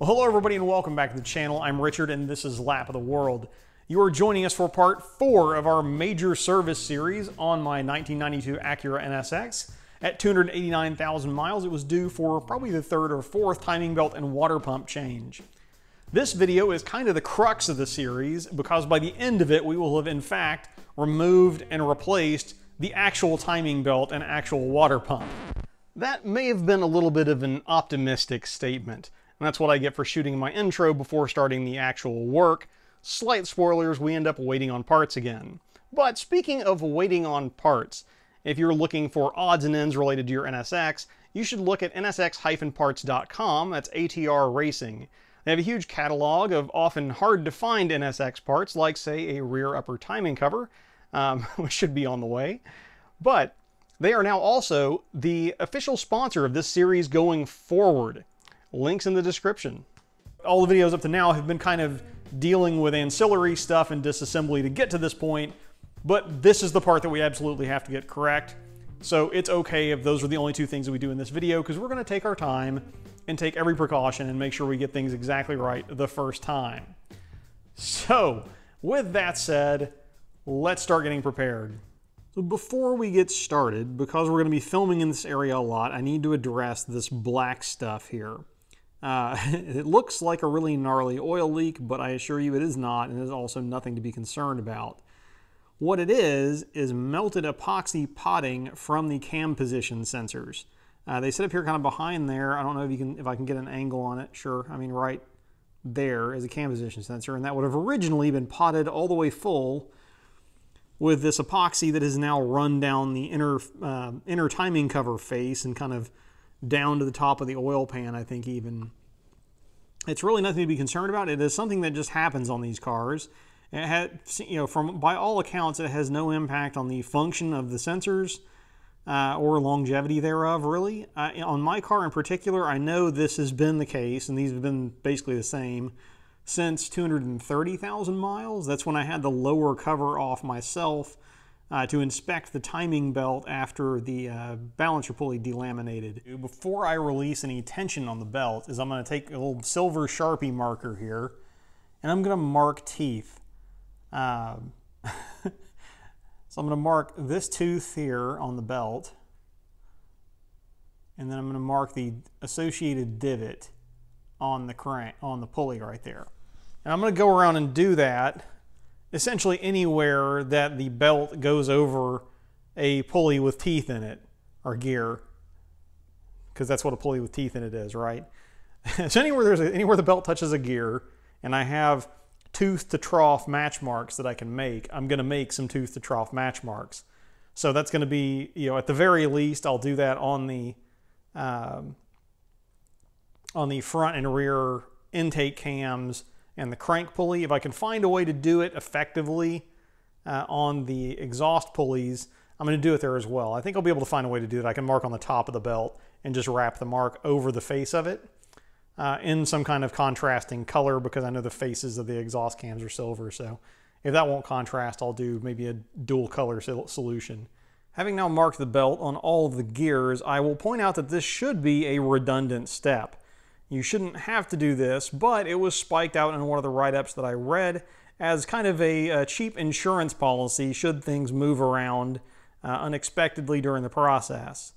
Well, hello everybody and welcome back to the channel. I'm Richard and this is Lap of the World. You are joining us for part four of our major service series on my 1992 Acura NSX. At 289,000 miles, it was due for probably the third or fourth timing belt and water pump change. This video is kind of the crux of the series because by the end of it, we will have in fact removed and replaced the actual timing belt and actual water pump. That may have been a little bit of an optimistic statement. And that's what I get for shooting my intro before starting the actual work. Slight spoilers, we end up waiting on parts again. But speaking of waiting on parts, if you're looking for odds and ends related to your NSX, you should look at nsx-parts.com, that's ATR Racing. They have a huge catalog of often hard to find NSX parts, like say a rear upper timing cover, um, which should be on the way. But they are now also the official sponsor of this series going forward. Links in the description. All the videos up to now have been kind of dealing with ancillary stuff and disassembly to get to this point, but this is the part that we absolutely have to get correct. So it's okay if those are the only two things that we do in this video because we're going to take our time and take every precaution and make sure we get things exactly right the first time. So with that said, let's start getting prepared. So before we get started, because we're going to be filming in this area a lot, I need to address this black stuff here. Uh, it looks like a really gnarly oil leak, but I assure you it is not, and is also nothing to be concerned about. What it is, is melted epoxy potting from the cam position sensors. Uh, they sit up here kind of behind there. I don't know if you can, if I can get an angle on it. Sure, I mean right there is a cam position sensor, and that would have originally been potted all the way full with this epoxy that has now run down the inner uh, inner timing cover face and kind of down to the top of the oil pan, I think even. It's really nothing to be concerned about. It is something that just happens on these cars. It had, you know, from by all accounts, it has no impact on the function of the sensors uh, or longevity thereof, really. Uh, on my car in particular, I know this has been the case, and these have been basically the same since 230,000 miles. That's when I had the lower cover off myself uh, to inspect the timing belt after the uh, balancer pulley delaminated. Before I release any tension on the belt is I'm going to take a little silver Sharpie marker here and I'm going to mark teeth. Uh, so I'm going to mark this tooth here on the belt and then I'm going to mark the associated divot on the crank on the pulley right there. And I'm going to go around and do that essentially anywhere that the belt goes over a pulley with teeth in it or gear because that's what a pulley with teeth in it is right? So anywhere there's a, anywhere the belt touches a gear and I have tooth to trough match marks that I can make I'm going to make some tooth to trough match marks. So that's going to be you know at the very least I'll do that on the um, on the front and rear intake cams and the crank pulley. If I can find a way to do it effectively uh, on the exhaust pulleys, I'm going to do it there as well. I think I'll be able to find a way to do it. I can mark on the top of the belt and just wrap the mark over the face of it uh, in some kind of contrasting color because I know the faces of the exhaust cams are silver. So if that won't contrast, I'll do maybe a dual color solution. Having now marked the belt on all of the gears, I will point out that this should be a redundant step. You shouldn't have to do this, but it was spiked out in one of the write-ups that I read as kind of a, a, cheap insurance policy should things move around uh, unexpectedly during the process.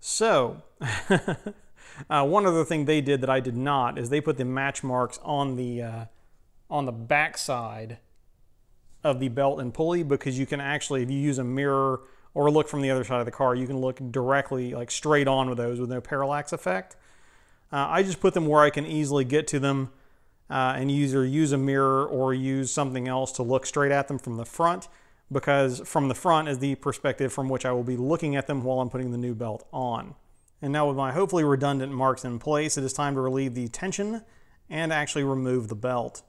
So, uh, one other thing they did that I did not is they put the match marks on the uh, on the back side of the belt and pulley because you can actually, if you use a mirror or look from the other side of the car, you can look directly, like straight on with those with no parallax effect. Uh, I just put them where I can easily get to them uh, and either use a mirror or use something else to look straight at them from the front because from the front is the perspective from which I will be looking at them while I'm putting the new belt on. And now with my hopefully redundant marks in place, it is time to relieve the tension and actually remove the belt.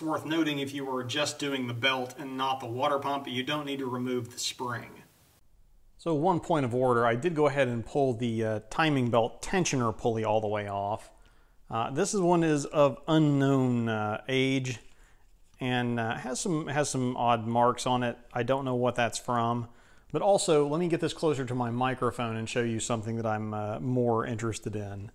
It's worth noting if you were just doing the belt and not the water pump, you don't need to remove the spring. So one point of order, I did go ahead and pull the uh, timing belt tensioner pulley all the way off. Uh, this is one is of unknown uh, age and uh, has some has some odd marks on it. I don't know what that's from. But also, let me get this closer to my microphone and show you something that I'm uh, more interested in.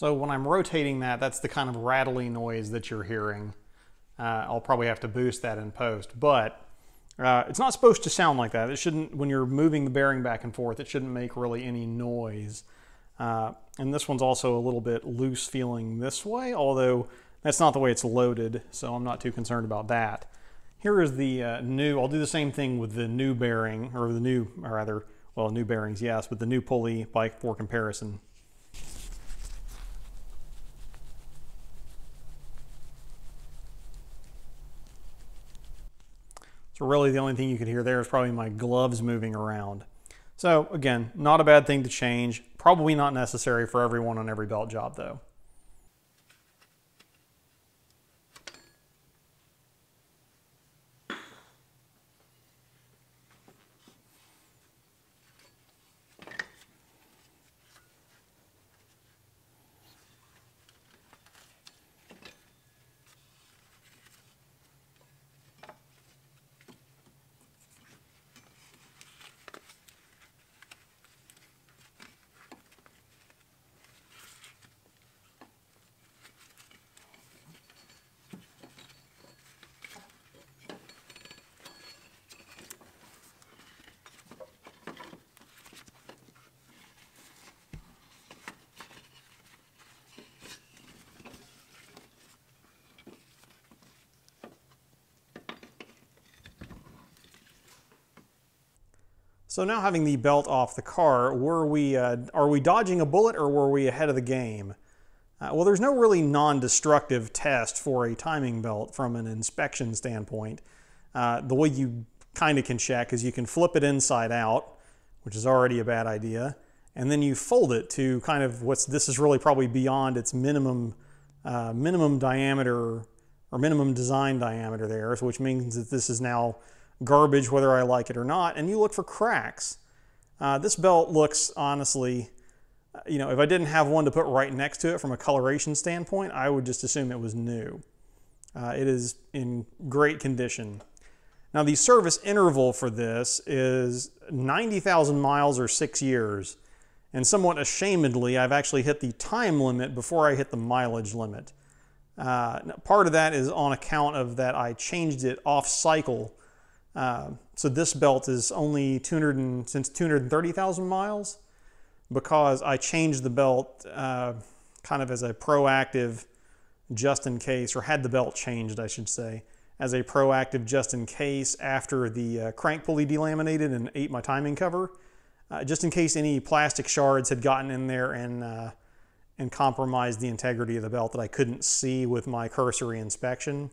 So when I'm rotating that, that's the kind of rattly noise that you're hearing. Uh, I'll probably have to boost that in post, but uh, it's not supposed to sound like that. It shouldn't, when you're moving the bearing back and forth, it shouldn't make really any noise. Uh, and this one's also a little bit loose feeling this way, although that's not the way it's loaded, so I'm not too concerned about that. Here is the uh, new, I'll do the same thing with the new bearing, or the new, or rather, well, new bearings, yes, but the new pulley bike for comparison. So really the only thing you could hear there is probably my gloves moving around. So again, not a bad thing to change. Probably not necessary for everyone on every belt job though. So now having the belt off the car, were we, uh, are we dodging a bullet or were we ahead of the game? Uh, well, there's no really non-destructive test for a timing belt from an inspection standpoint. Uh, the way you kind of can check is you can flip it inside out, which is already a bad idea, and then you fold it to kind of what's, this is really probably beyond its minimum, uh, minimum diameter or minimum design diameter there, which means that this is now garbage whether I like it or not, and you look for cracks. Uh, this belt looks, honestly, you know, if I didn't have one to put right next to it from a coloration standpoint, I would just assume it was new. Uh, it is in great condition. Now the service interval for this is 90,000 miles or six years. And somewhat ashamedly, I've actually hit the time limit before I hit the mileage limit. Uh, part of that is on account of that I changed it off cycle uh, so this belt is only 200 and, since 230,000 miles because I changed the belt uh, kind of as a proactive just in case, or had the belt changed, I should say, as a proactive just in case after the uh, crank pulley delaminated and ate my timing cover, uh, just in case any plastic shards had gotten in there and uh, and compromised the integrity of the belt that I couldn't see with my cursory inspection.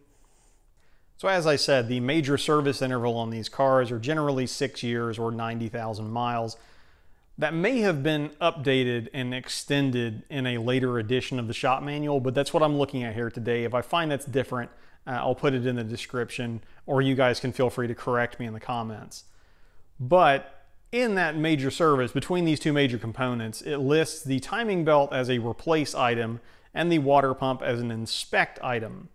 So as I said, the major service interval on these cars are generally six years or 90,000 miles. That may have been updated and extended in a later edition of the shop manual, but that's what I'm looking at here today. If I find that's different, uh, I'll put it in the description, or you guys can feel free to correct me in the comments. But in that major service, between these two major components, it lists the timing belt as a replace item and the water pump as an inspect item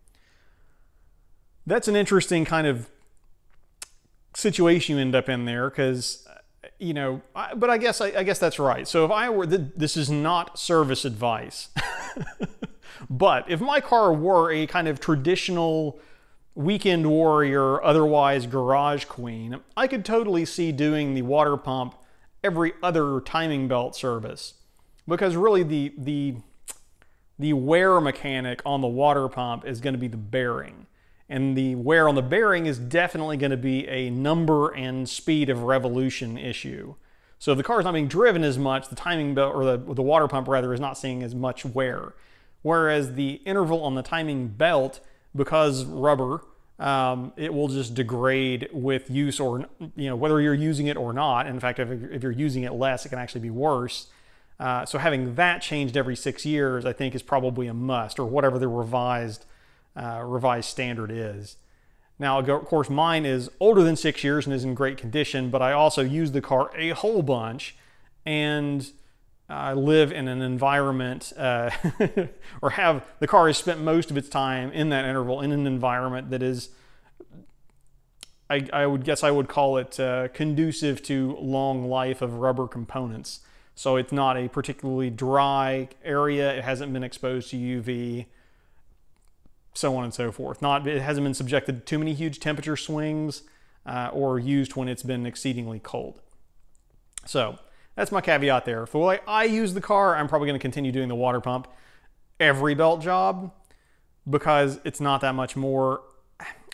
that's an interesting kind of situation you end up in there because uh, you know I, but i guess I, I, guess that's right. So if i were this is not service advice. But if my car were a kind of traditional weekend warrior otherwise garage queen i could totally see doing the water pump every other timing belt service. Because really the the the wear mechanic on the water pump is going to be the bearing and the wear on the bearing is definitely going to be a number and speed of revolution issue. So if the car is not being driven as much, the timing belt, or the, the water pump rather, is not seeing as much wear. Whereas the interval on the timing belt, because rubber, um, it will just degrade with use or, you know, whether you're using it or not. In fact, if, if you're using it less, it can actually be worse. Uh, so having that changed every six years, I think, is probably a must, or whatever the revised uh, revised standard is. Now, of course, mine is older than six years and is in great condition, but I also use the car a whole bunch, and I live in an environment, uh, or have the car has spent most of its time in that interval in an environment that is, I, I would guess I would call it uh, conducive to long life of rubber components. So it's not a particularly dry area. It hasn't been exposed to UV, so on and so forth. Not it hasn't been subjected to too many huge temperature swings uh, or used when it's been exceedingly cold. So that's my caveat there. For the way I use the car, I'm probably going to continue doing the water pump every belt job because it's not that much more.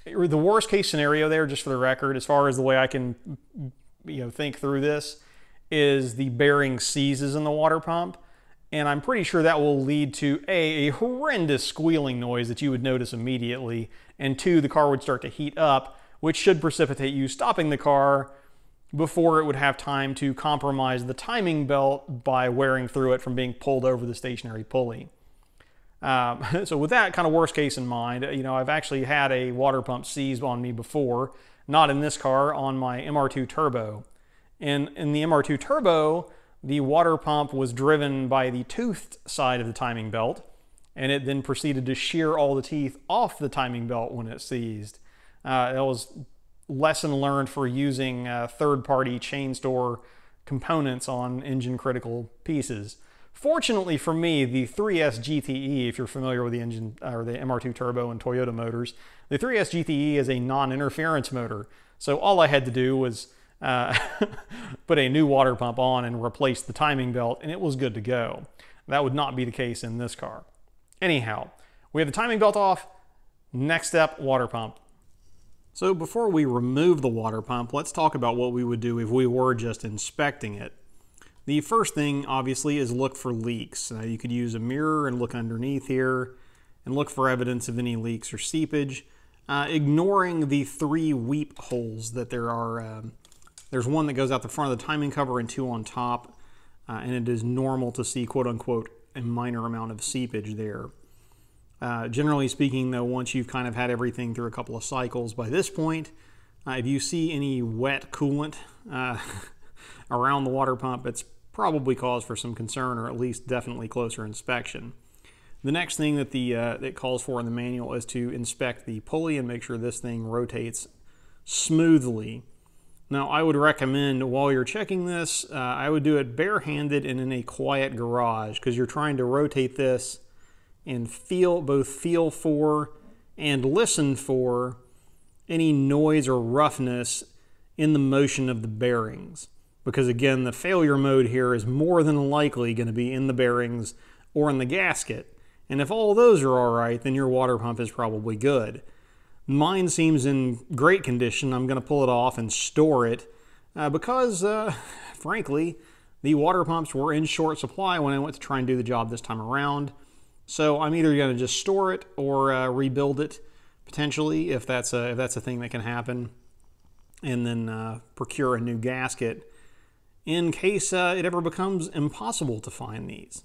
The worst case scenario there, just for the record, as far as the way I can you know think through this, is the bearing seizes in the water pump. And I'm pretty sure that will lead to A, a horrendous squealing noise that you would notice immediately, and two, the car would start to heat up, which should precipitate you stopping the car before it would have time to compromise the timing belt by wearing through it from being pulled over the stationary pulley. Um, so with that kind of worst case in mind, you know, I've actually had a water pump seized on me before, not in this car, on my MR2 Turbo. And in the MR2 Turbo, the water pump was driven by the toothed side of the timing belt, and it then proceeded to shear all the teeth off the timing belt when it seized. Uh, that was lesson learned for using uh, third-party chain store components on engine critical pieces. Fortunately for me, the 3S GTE, if you're familiar with the engine or the MR2 Turbo and Toyota motors, the 3S GTE is a non-interference motor. So all I had to do was uh, put a new water pump on and replace the timing belt, and it was good to go. That would not be the case in this car. Anyhow, we have the timing belt off. Next step, water pump. So before we remove the water pump, let's talk about what we would do if we were just inspecting it. The first thing, obviously, is look for leaks. Uh, you could use a mirror and look underneath here and look for evidence of any leaks or seepage, uh, ignoring the three weep holes that there are um, there's one that goes out the front of the timing cover and two on top, uh, and it is normal to see quote unquote a minor amount of seepage there. Uh, generally speaking, though, once you've kind of had everything through a couple of cycles by this point, uh, if you see any wet coolant uh, around the water pump, it's probably cause for some concern or at least definitely closer inspection. The next thing that the uh, it calls for in the manual is to inspect the pulley and make sure this thing rotates smoothly. Now, I would recommend while you're checking this, uh, I would do it barehanded and in a quiet garage because you're trying to rotate this and feel both feel for and listen for any noise or roughness in the motion of the bearings. Because again, the failure mode here is more than likely going to be in the bearings or in the gasket. And if all those are all right, then your water pump is probably good. Mine seems in great condition. I'm going to pull it off and store it uh, because, uh, frankly, the water pumps were in short supply when I went to try and do the job this time around. So I'm either going to just store it or uh, rebuild it potentially if that's a if that's a thing that can happen, and then uh, procure a new gasket in case uh, it ever becomes impossible to find these.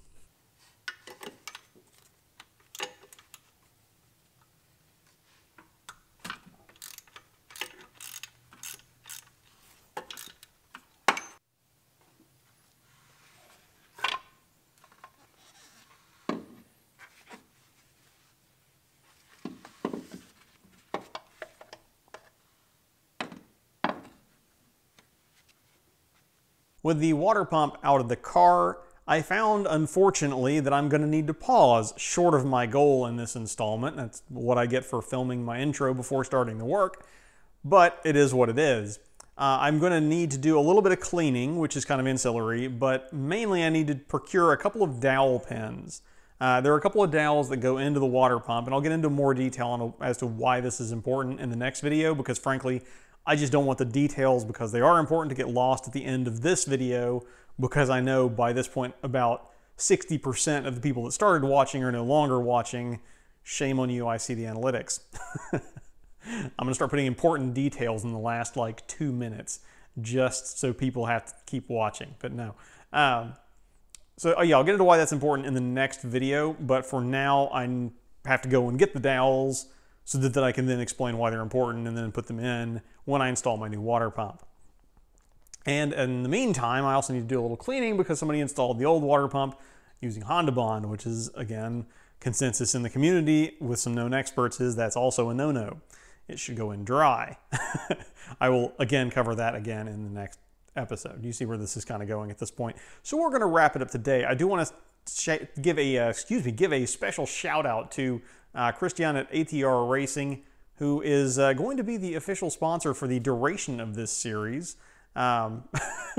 With the water pump out of the car, I found, unfortunately, that I'm going to need to pause short of my goal in this installment. That's what I get for filming my intro before starting the work, but it is what it is. Uh, I'm going to need to do a little bit of cleaning, which is kind of ancillary, but mainly I need to procure a couple of dowel pins. Uh, there are a couple of dowels that go into the water pump, and I'll get into more detail on, as to why this is important in the next video, because frankly, I just don't want the details because they are important to get lost at the end of this video because I know by this point about 60% of the people that started watching are no longer watching. Shame on you, I see the analytics. I'm going to start putting important details in the last like two minutes just so people have to keep watching. But no. Um, so, oh yeah, I'll get into why that's important in the next video. But for now, I have to go and get the dowels so that, that I can then explain why they're important and then put them in when I install my new water pump. And in the meantime, I also need to do a little cleaning because somebody installed the old water pump using Honda Bond, which is, again, consensus in the community with some known experts is that's also a no-no. It should go in dry. I will, again, cover that again in the next episode. You see where this is kind of going at this point. So we're going to wrap it up today. I do want to give a, uh, excuse me, give a special shout out to uh, Christian at ATR Racing, who is uh, going to be the official sponsor for the duration of this series. Um,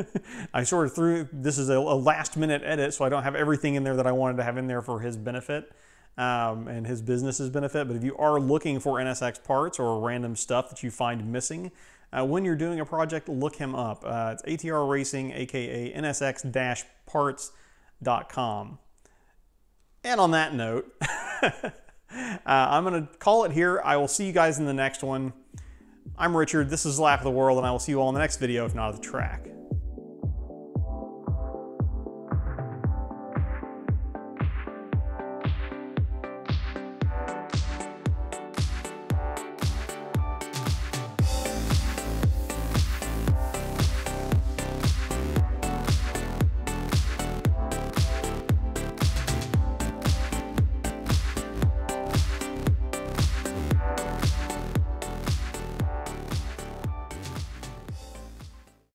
I sort of threw this is a, a, last minute edit, so I don't have everything in there that I wanted to have in there for his benefit um, and his business's benefit. But if you are looking for NSX parts or random stuff that you find missing, uh, when you're doing a project, look him up. Uh, it's ATR Racing, aka NSX-parts.com. And on that note, uh, I'm going to call it here. I will see you guys in the next one. I'm Richard, this is Lap of the World, and I will see you all in the next video, if not at the track.